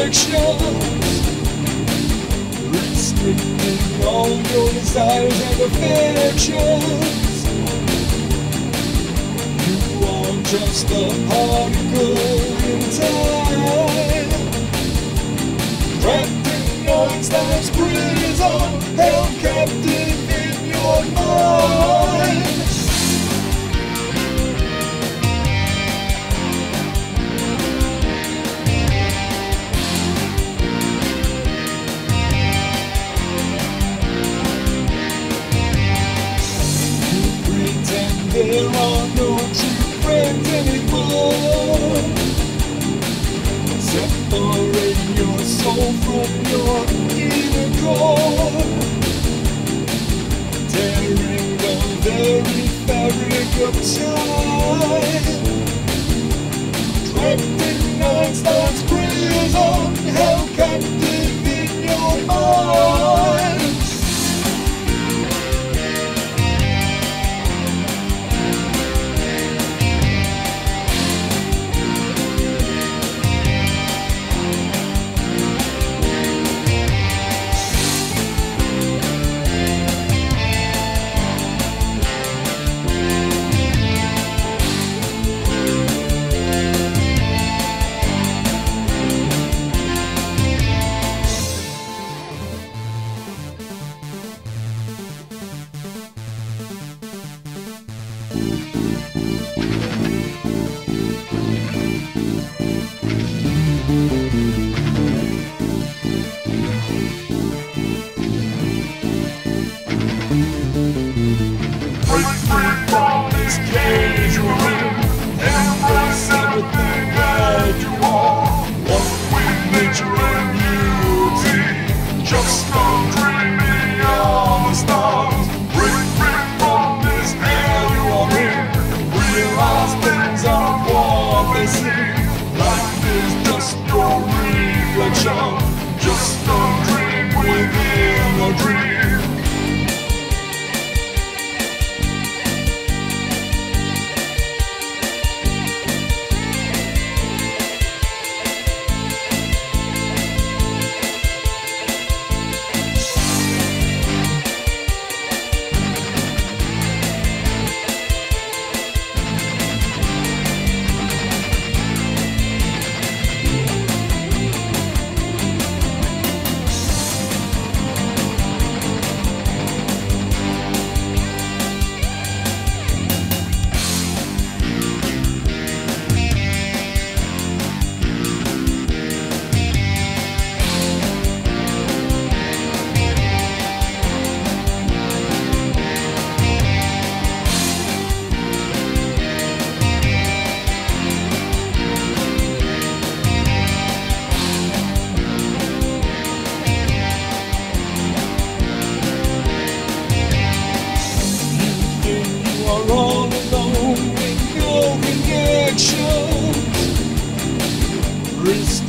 direction. Restricting all your desires and affections. You are just a particle in time. tearing the very fabric of time.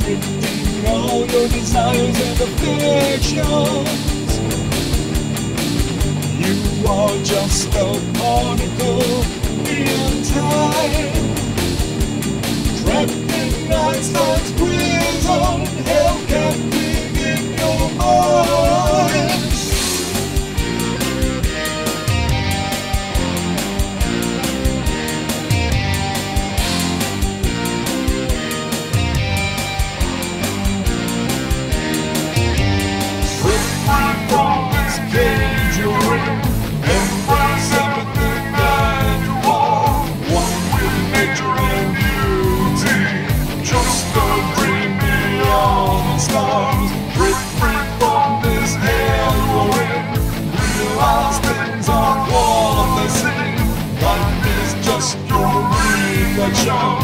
Lifting all your desires and affections. You are just a particle in time Trapped in Einstein's prison, hell your